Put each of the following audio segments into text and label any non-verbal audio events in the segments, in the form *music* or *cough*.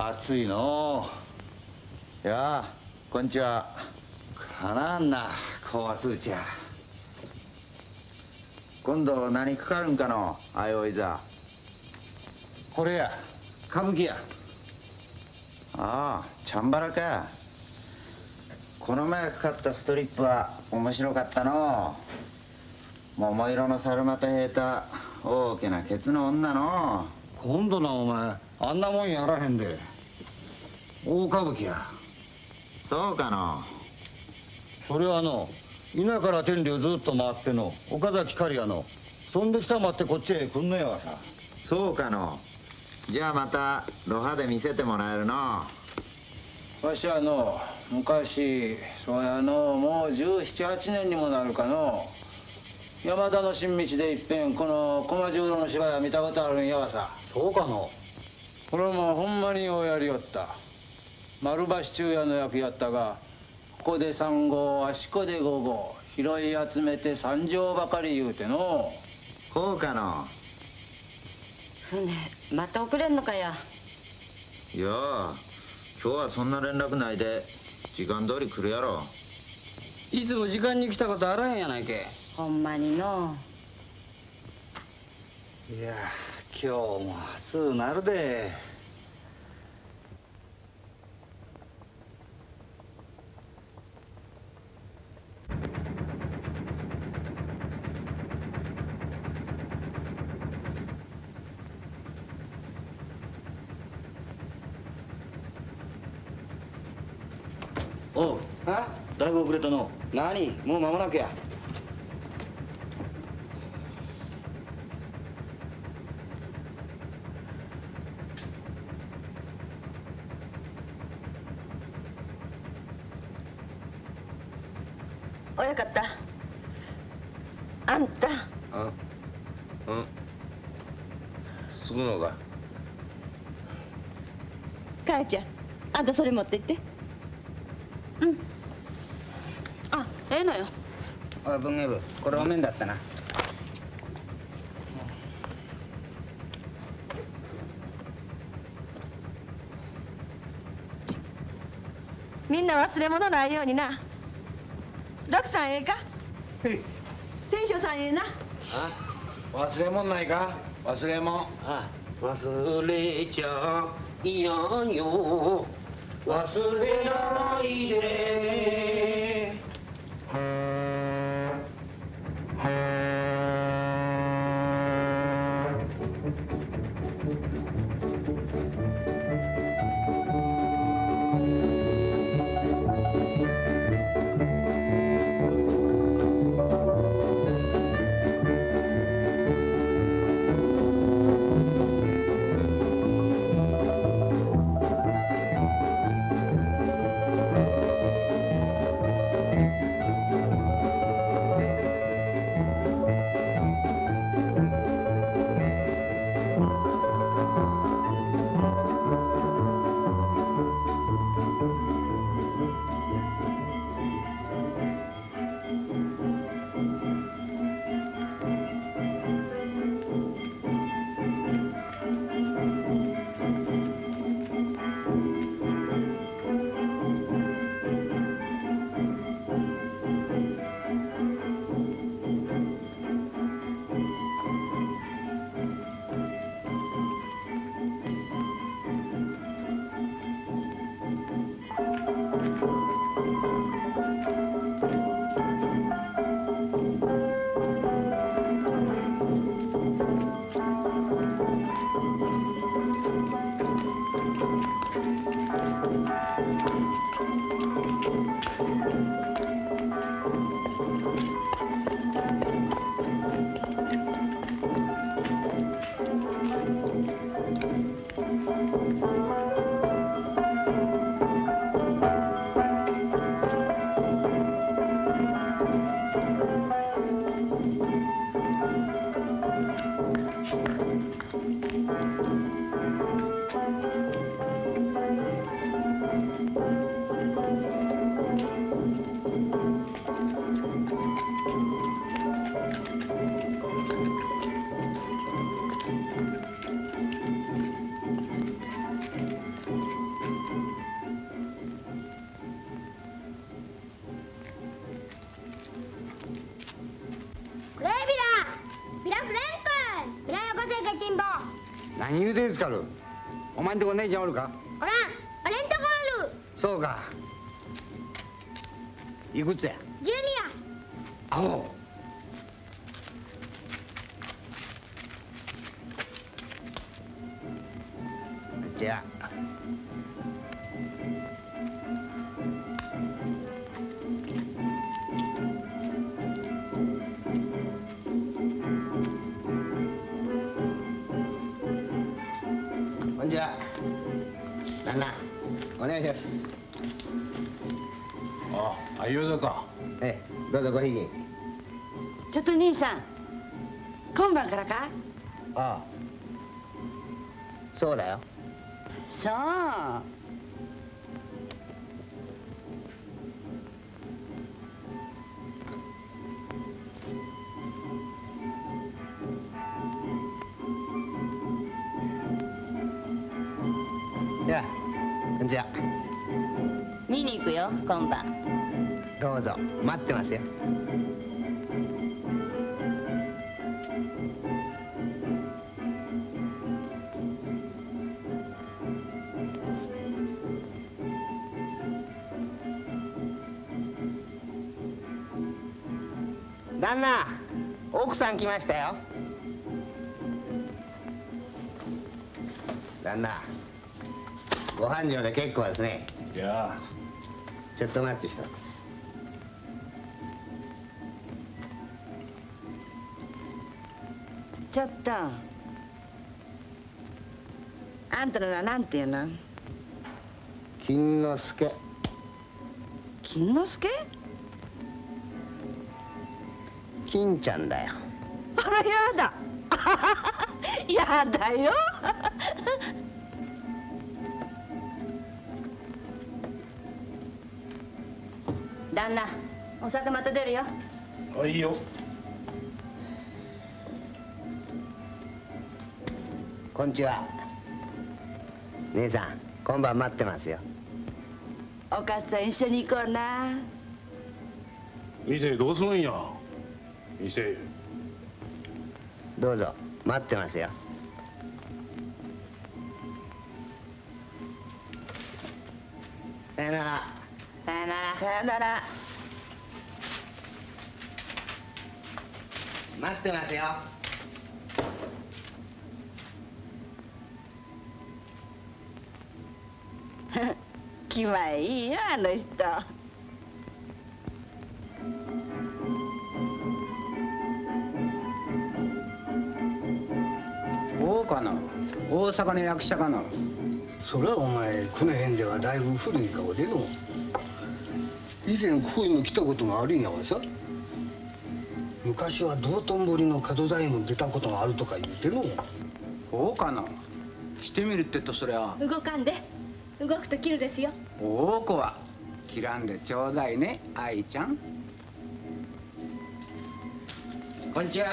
暑いの。いやこんにちは。かなんな高圧打ちや。今度何かかるんかのあいおいざこれや。歌舞伎や。ああチャンバラか。この前かかったストリップは面白かったの。桃色の猿股へいた大きなケツの女の。今度なお前あんなもんやらへんで。大歌舞伎や。そうかの。それはの稲から天竜ずっと回っての岡崎刈谷のそんで下待ってこっちへ来んのやわさ。そうかの。じゃあまたロハで見せてもらえるの。わしはの昔そうやのもう1718年にもなるかの山田の新道でいっぺんこの駒十郎の芝居見たことあるんやわさ。そうかのこれもほんまにようやりよった。丸橋中也の役やったがここで3号あしこで5号拾い集めて三条ばかり言うての。こうかの。船また遅れんのかや。いや今日はそんな連絡ないで時間通り来るやろ。いつも時間に来たことあらへんやないけ。ほんまにの。いや今日も暑うなるで。おう。あ？だいぶ遅れたの。何？もう間もなくや親方。あんた。あうん。すぐのかかやちゃんあんたそれ持って行って。うん。あええのよ。おい文芸部。これお面だったな。みんな忘れ物ないようにな楽さんええか？選手さんええな？あ忘れ物ないか？忘れ物あ忘れちゃいやんよ。忘れないで「てんすかるお前んとこ姉ちゃんおるか？おらん俺んとこある。そうか。いくつや？ジュニア。ホ。じゃあか。ええどうぞごひいちょっと兄さん今晩からか？ああ。そうだよ。そう。ではこんにちは。見に行くよ今晩どうぞ。待ってますよ。旦那奥さん来ましたよ。旦那ご繁盛で結構ですね。いや、ちょっと待って一つちょっとあんたの名はなんていうの？金之助。金之助？金ちゃんだよ。あらやだ。*laughs* やだよ。旦那お酒また出るよ。あ、いいよ。こんにちは。姉さん今晩待ってますよ。お母さん一緒に行こうな。店どうするんや？店。どうぞ待ってますよ。さよなら。さよなら。さよなら。待ってますよ *laughs* 気前いいよあの人。大かな大阪の役者かなそれはお前この辺ではだいぶ古い顔での。以前ここにも来たことがあるんやわさ。昔は道頓堀の門台も出たことがあるとか言うての。大かなしてみるってとそりゃ。動かんで動くと切るですよ。大子は切らんでちょうだいね愛ちゃん。こんにちは。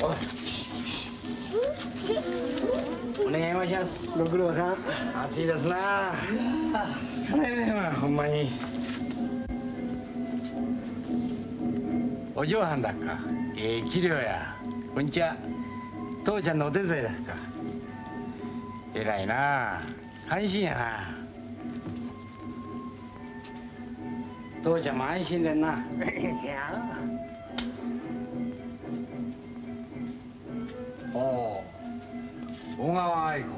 おい。お願いします。ご苦労さん。暑いですな。ほんまに。お嬢はんだっか？ええ器量や。こんにちは。父ちゃんのお手伝いだっか？偉いな安心やな。父ちゃんも安心でんな。*laughs* おお小川愛子。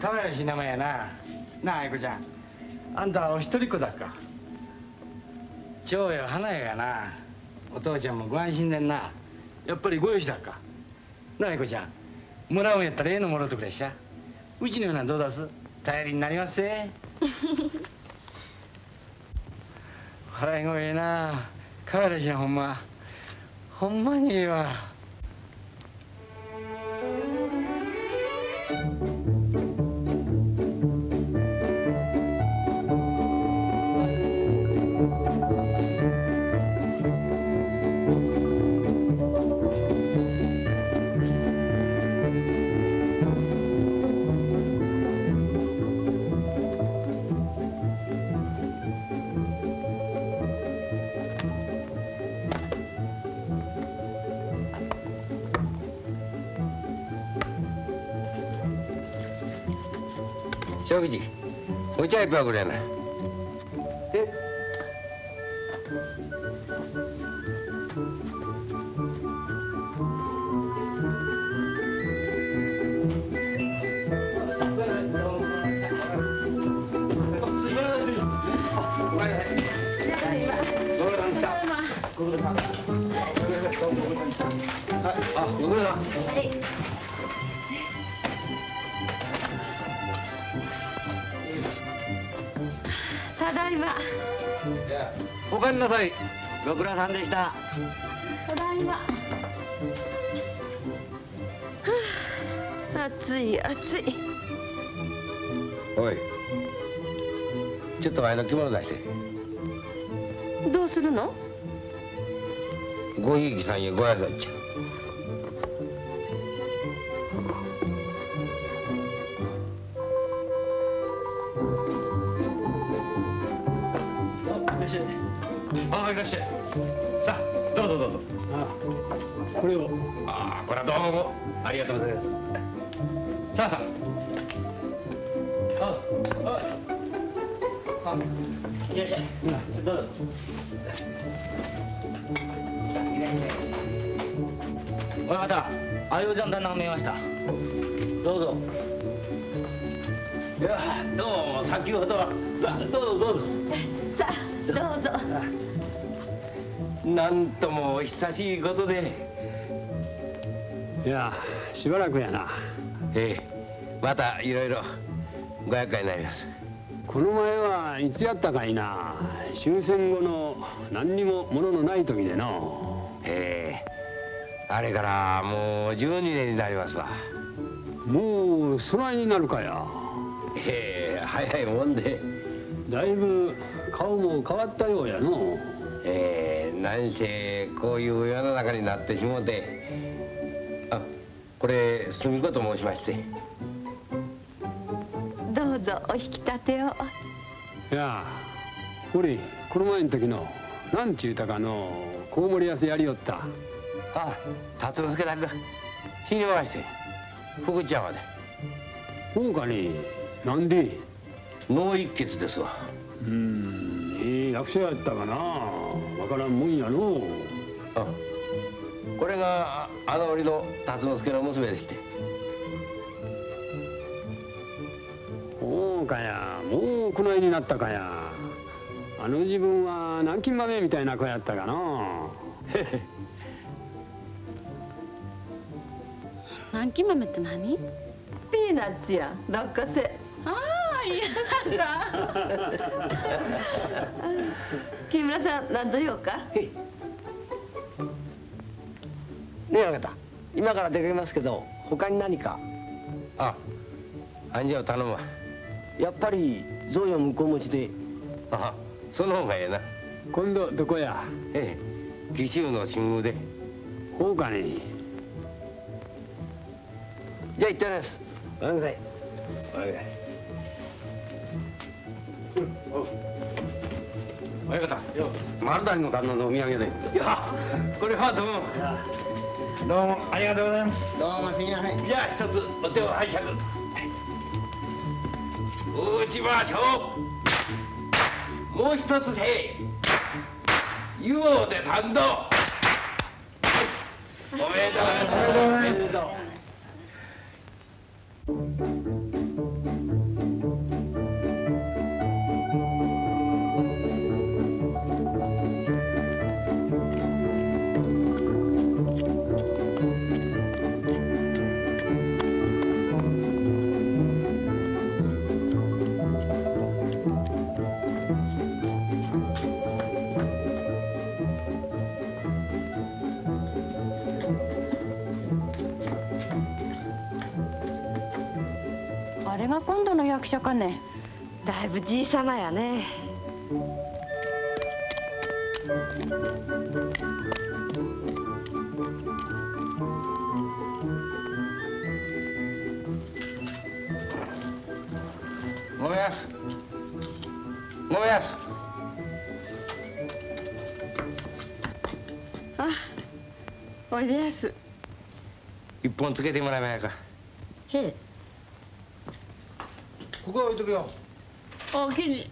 可愛らしい名前やな。なあ愛子ちゃん。あんたはお一人っ子だっか。蝶や花やがな。お父ちゃんもご安心でんな。やっぱりご養子だっか。なあ愛子ちゃん。もらうんやったらええのもろうてくれっしゃうちのようなどうだす頼りになりますぜ笑い声ええな。可愛らしいなほんま。ほんまにええわ。小吉お茶一杯くれなえおかえりなさいご苦労さんでしたただいまはあ暑い暑いおい。ちょっと前の着物出して。どうするの？ごひいきさんへご挨拶ちゃ。をああ、これはどうもありがとうございます。さあさあ。あ、あ、あ、いらっしゃい。どうぞ。親方、あようちゃん旦那が見えました。どうぞ。いや、どうも先ほどは。さあ、どうぞどうぞ。さあどうぞなんともお久しいことで。いやしばらくやなええ、またいろいろご厄介になります。この前はいつやったかいな終戦後の何にも物のない時でのええ、あれからもう12年になりますわ。もう空になるかやええ、早いもんで。だいぶ顔も変わったようやのええ、何せこういう世の中になってしもて。あ、これ住子と申しまして。どうぞお引き立てをいやほれこの前の時のなんちゅうたかのコウモリやすやりよったあ、達之助だけが死にまして。福知山で。そうかねなんで？脳一血ですわ。うーんええ役者やったかなわからんもんやのあ、これがあの折の達之助の娘でして。そうかや。もうこの絵になったかや。あの自分は南京豆みたいな子やったかな *laughs* 南京豆って何？ピーナッツや。落花生。ああいやだ。*laughs* 木村さん何ぞ用か？ねえ親方、今から出かけますけど、他に何か？あ、あんじゃを頼むわ。やっぱり贈与向こう持ちで。あ、その方がええな。今度どこや？ええ、紀州の新宮で。ほうかねじゃあ行ってまいります。ごめんなさい。親方、丸谷の旦那のお土産で。いや、これはどうも。どうもありがとうございます。どうもすみませんじゃあ一つお手を拝借。打ちましょう。もう一つせい。湯王で三度。おめでとうございます。役者かねだいぶじいさまやねごめんやす。ごめんやす。あおいでやす一本つけてもらえまいか。へえここ置いとくよ。おおきに